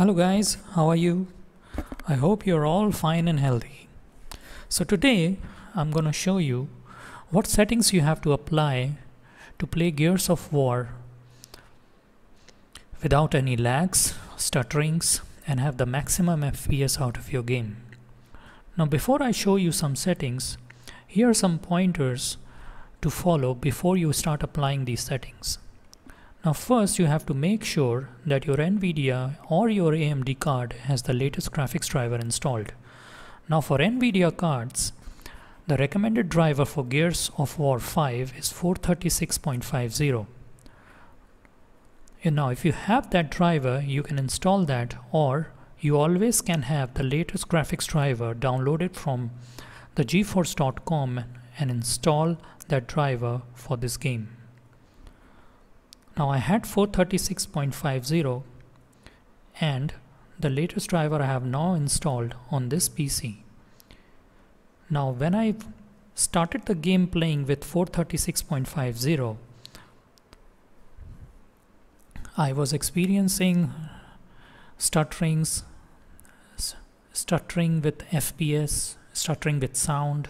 Hello guys, how are you? I hope you're all fine and healthy. So today I'm going to show you what settings you have to apply to play Gears of War without any lags, stutterings and have the maximum FPS out of your game. Now before I show you some settings, here are some pointers to follow before you start applying these settings. Now first you have to make sure that your NVIDIA or your AMD card has the latest graphics driver installed. Now for NVIDIA cards, the recommended driver for Gears of War 5 is 436.50. And now if you have that driver, you can install that or you always can have the latest graphics driver downloaded from the geforce.com and install that driver for this game. Now I had 436.50 and the latest driver I have now installed on this PC. Now when I started the game playing with 436.50 I was experiencing stutterings, stuttering with FPS, stuttering with sound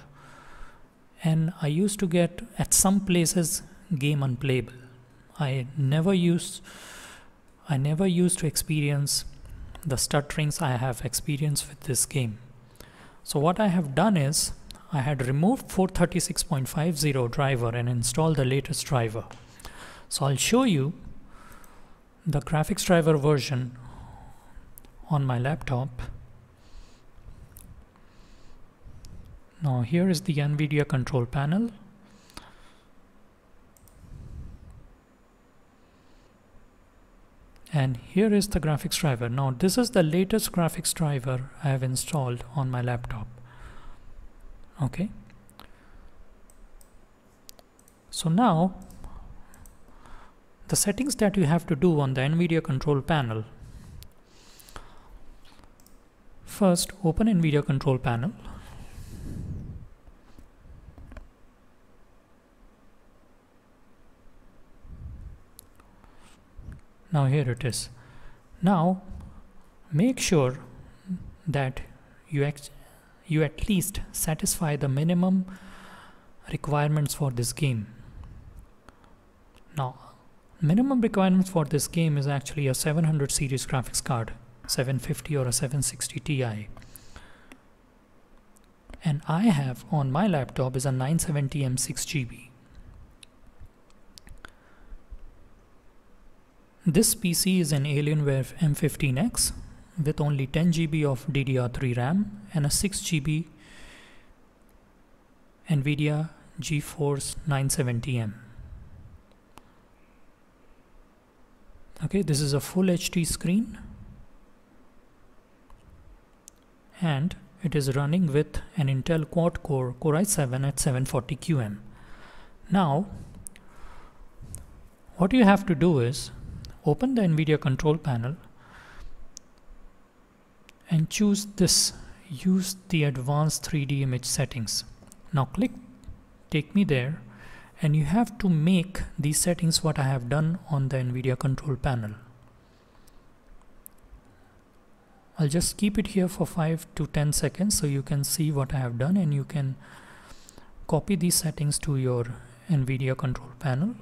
and I used to get at some places game unplayable. I never used I never used to experience the stutterings I have experienced with this game. So what I have done is I had removed 436.50 driver and installed the latest driver. So I'll show you the graphics driver version on my laptop. Now here is the NVIDIA control panel and here is the graphics driver. Now this is the latest graphics driver I have installed on my laptop. Okay. So now the settings that you have to do on the NVIDIA control panel. First open NVIDIA control panel now here it is. Now make sure that you you at least satisfy the minimum requirements for this game. Now minimum requirements for this game is actually a 700 series graphics card 750 or a 760 Ti. And I have on my laptop is a 970M 6GB This PC is an Alienware M15X with only 10 GB of DDR3 RAM and a 6 GB NVIDIA GeForce 970M. Okay, this is a full HD screen and it is running with an Intel quad core Core i7 at 740QM. Now, what you have to do is open the NVIDIA control panel and choose this. Use the advanced 3D image settings. Now click take me there and you have to make these settings what I have done on the NVIDIA control panel. I'll just keep it here for 5 to 10 seconds so you can see what I have done and you can copy these settings to your NVIDIA control panel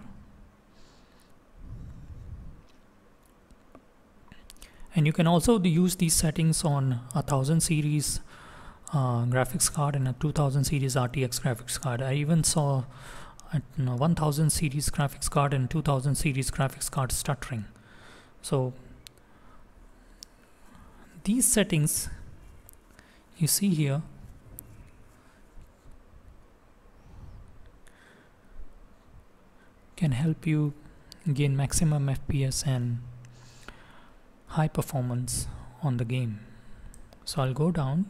and you can also use these settings on a 1000 series uh, graphics card and a 2000 series RTX graphics card. I even saw a 1000 series graphics card and 2000 series graphics card stuttering. So these settings you see here can help you gain maximum FPS and high performance on the game. So I'll go down.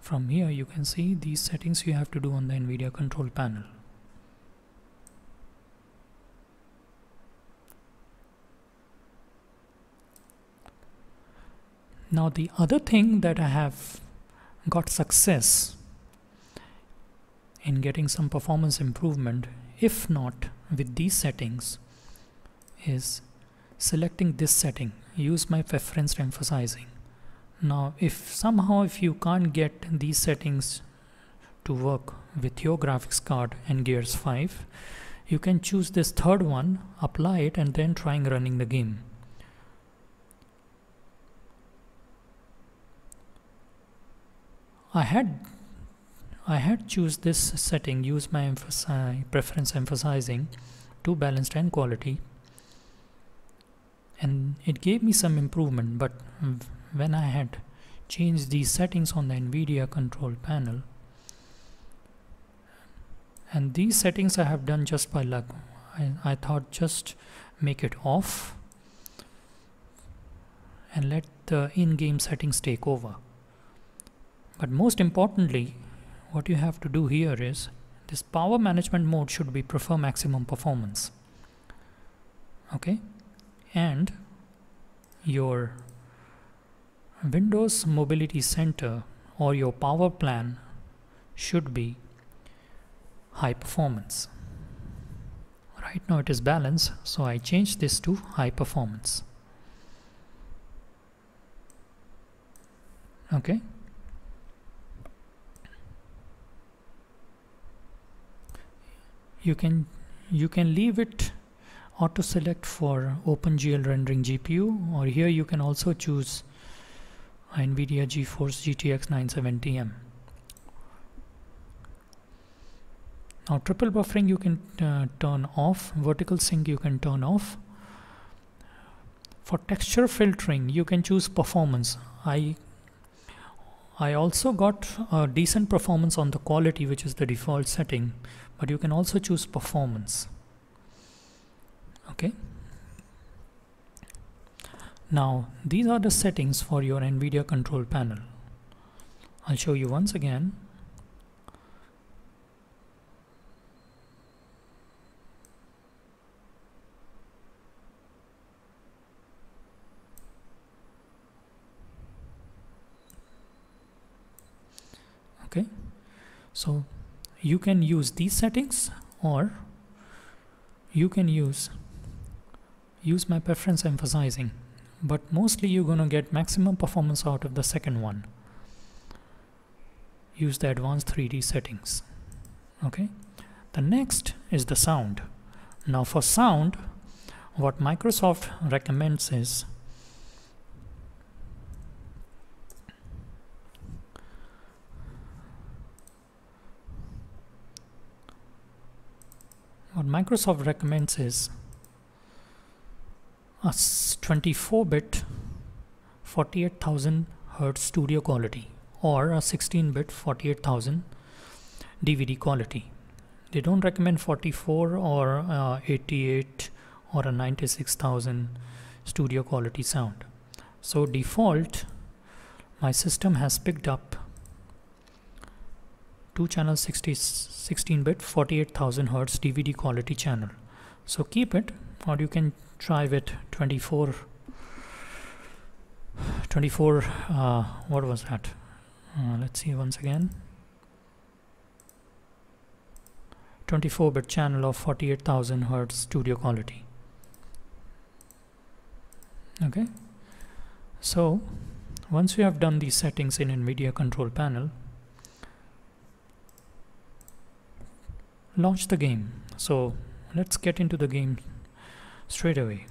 From here you can see these settings you have to do on the NVIDIA control panel. Now the other thing that I have got success in getting some performance improvement if not with these settings is selecting this setting. Use my preference emphasizing. Now if somehow if you can't get these settings to work with your graphics card and Gears 5 you can choose this third one apply it and then trying running the game. I had I had choose this setting use my preference emphasizing to balanced and quality. And it gave me some improvement but when I had changed these settings on the NVIDIA control panel and these settings I have done just by luck. I, I thought just make it off and let the in-game settings take over. But most importantly what you have to do here is this power management mode should be prefer maximum performance okay and your Windows Mobility Center or your power plan should be high performance. Right now it is balanced, so I change this to high performance. Okay. You can you can leave it auto select for OpenGL rendering GPU or here you can also choose NVIDIA GeForce GTX 970M. Now triple buffering you can uh, turn off, vertical sync you can turn off. For texture filtering you can choose performance. I I also got a decent performance on the quality which is the default setting but you can also choose performance. Okay. Now these are the settings for your NVIDIA control panel. I'll show you once again okay. So you can use these settings or you can use use my preference emphasizing but mostly you're to get maximum performance out of the second one. Use the advanced 3d settings. Okay. The next is the sound. Now for sound what Microsoft recommends is what Microsoft recommends is a 24-bit 48,000 Hertz studio quality or a 16-bit 48,000 DVD quality. They don't recommend 44 or uh, 88 or a 96,000 studio quality sound. So default, my system has picked up two channel 60 16-bit 48,000 Hertz DVD quality channel. So keep it or you can try with 24 24 uh, what was that? Uh, let's see once again. 24 bit channel of 48,000 Hertz studio quality. Okay? So once we have done these settings in NVIDIA control panel launch the game. So let's get into the game straight away.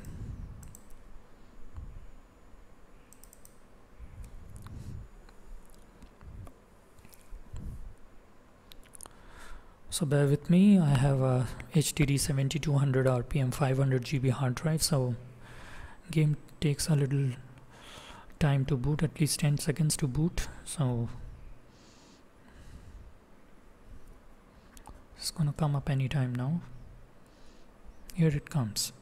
So bear with me, I have a HDD 7200 RPM 500 GB hard drive. So game takes a little time to boot at least 10 seconds to boot. So it's gonna come up anytime now. Here it comes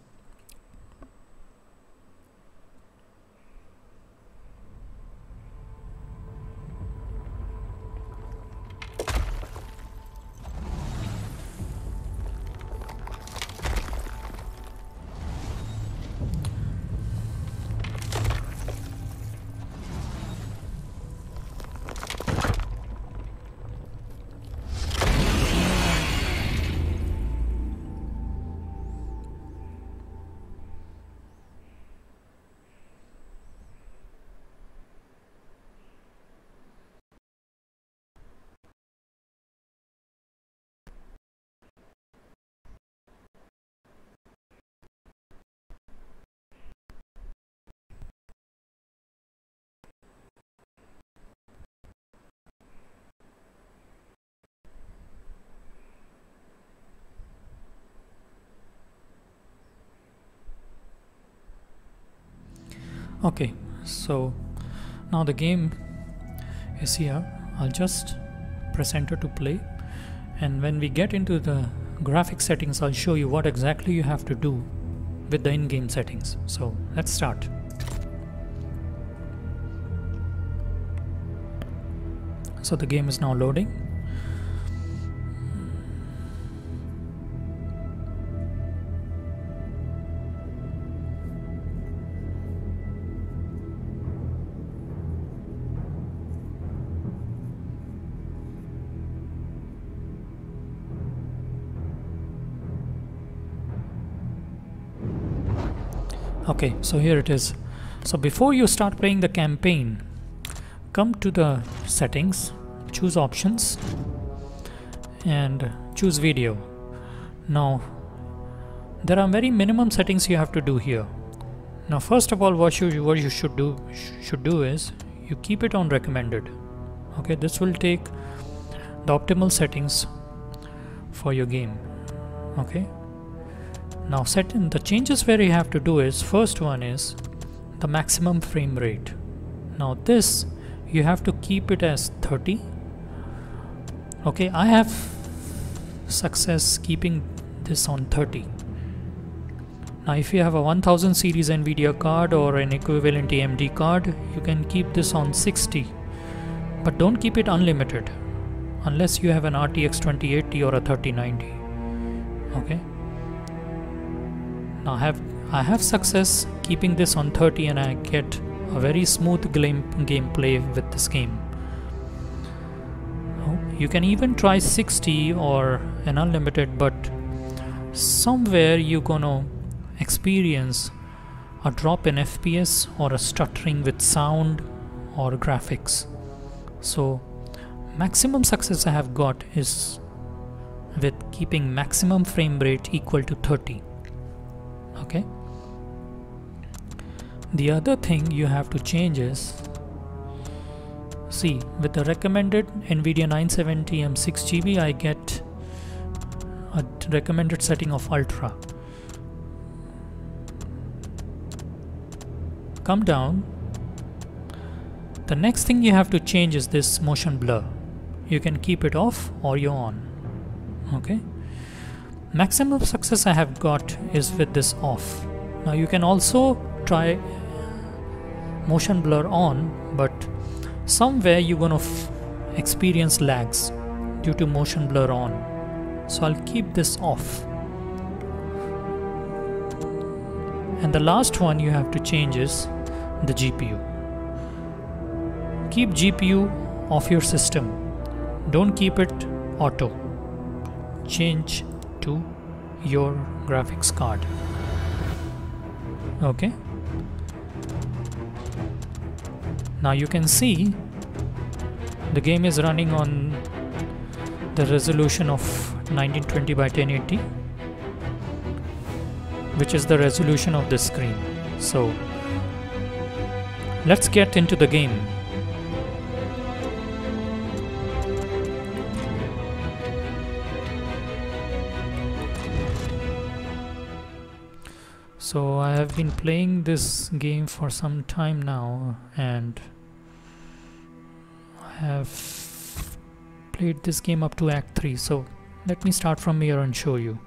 okay so now the game is here. I'll just press enter to play. And when we get into the graphic settings I'll show you what exactly you have to do with the in-game settings. So let's start. So the game is now loading okay so here it is. So before you start playing the campaign come to the settings choose options and choose video. Now there are very minimum settings you have to do here. Now first of all what you what you should do should do is you keep it on recommended. Okay this will take the optimal settings for your game. Okay now set in the changes where you have to do is first one is the maximum frame rate. Now this you have to keep it as 30 okay I have success keeping this on 30 now if you have a 1000 series Nvidia card or an equivalent AMD card you can keep this on 60 but don't keep it unlimited unless you have an RTX 2080 or a 3090 okay now I have I have success keeping this on 30 and I get a very smooth game gameplay with this game. You can even try 60 or an unlimited but somewhere you're gonna experience a drop in FPS or a stuttering with sound or graphics. So maximum success I have got is with keeping maximum frame rate equal to 30 okay? The other thing you have to change is see with the recommended nvidia 970m 6gb i get a recommended setting of ultra. Come down. The next thing you have to change is this motion blur. You can keep it off or you're on okay maximum success I have got is with this off. Now you can also try motion blur on but somewhere you're gonna experience lags due to motion blur on. So I'll keep this off. And the last one you have to change is the GPU keep GPU off your system. Don't keep it auto. Change to your graphics card. Okay. Now you can see the game is running on the resolution of 1920 by 1080 which is the resolution of the screen. So let's get into the game so I have been playing this game for some time now and I have played this game up to act 3 so let me start from here and show you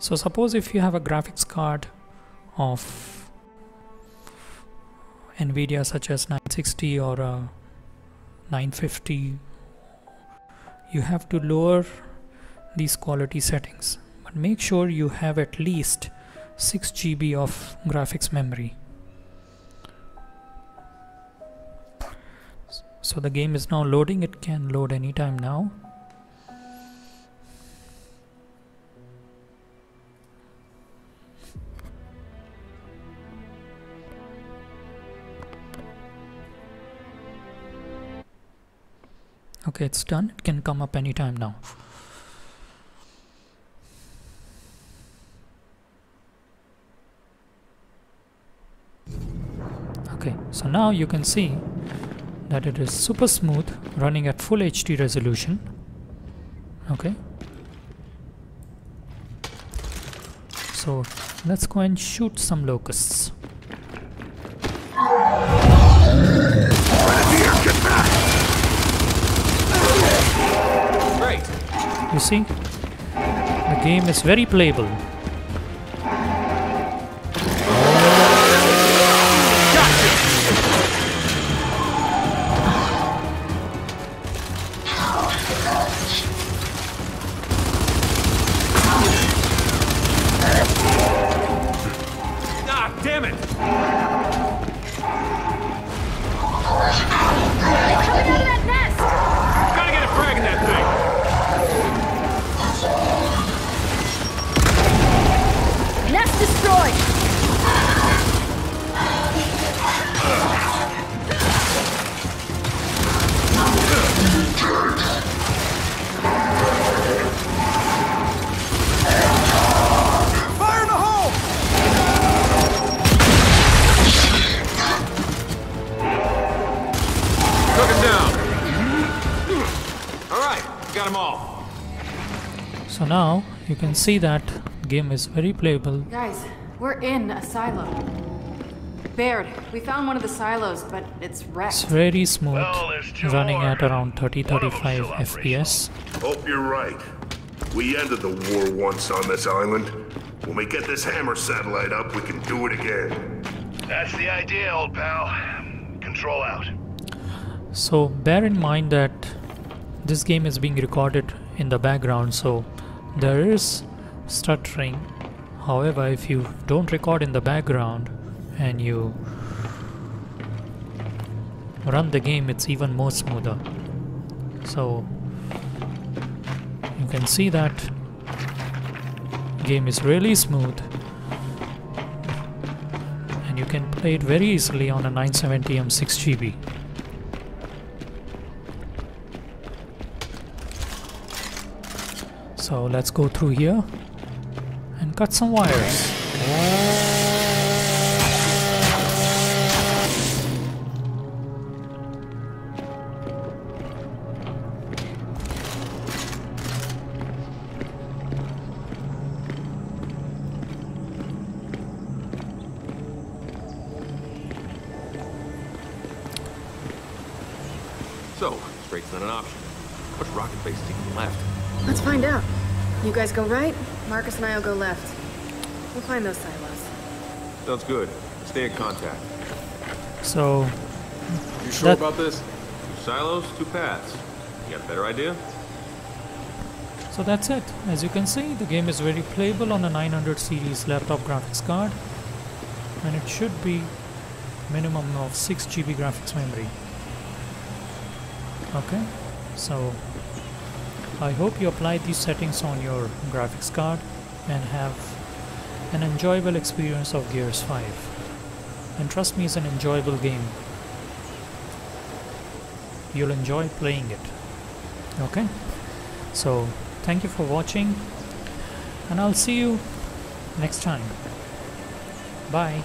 so suppose if you have a graphics card of Nvidia such as 960 or uh, a 950 you have to lower these quality settings but make sure you have at least 6 GB of graphics memory. So the game is now loading. It can load anytime now okay it's done. It can come up anytime now. Okay so now you can see that it is super smooth running at full HD resolution. Okay. So let's go and shoot some locusts. You see? The game is very playable you can see that game is very playable Guys, we're in a silo. Baird, we found one of the silos, but it's it's very smooth Well, running more. at around 30 One of them's 35 fps Hope you're right. We ended the war once on this island. When we get this hammer satellite up, we can do it again. That's the idea, old pal. Control out. So bear in mind that this game is being recorded in the background so there is stuttering. However if you don't record in the background and you run the game it's even more smoother. So you can see that game is really smooth. And you can play it very easily on a 970M 6GB So let's go through here and cut some wires. Find out. You guys go right, Marcus and I will go left. We'll find those silos. Sounds good. Stay in contact. So You sure That- about this? Two silos, two paths. You got a better idea? so that's it. As you can see the game is very playable on a 900 series laptop graphics card and it should be minimum of 6 GB graphics memory. Okay so I hope you apply these settings on your graphics card and have an enjoyable experience of Gears 5 and trust me it's an enjoyable game. You'll enjoy playing it. Okay? So thank you for watching and I'll see you next time. Bye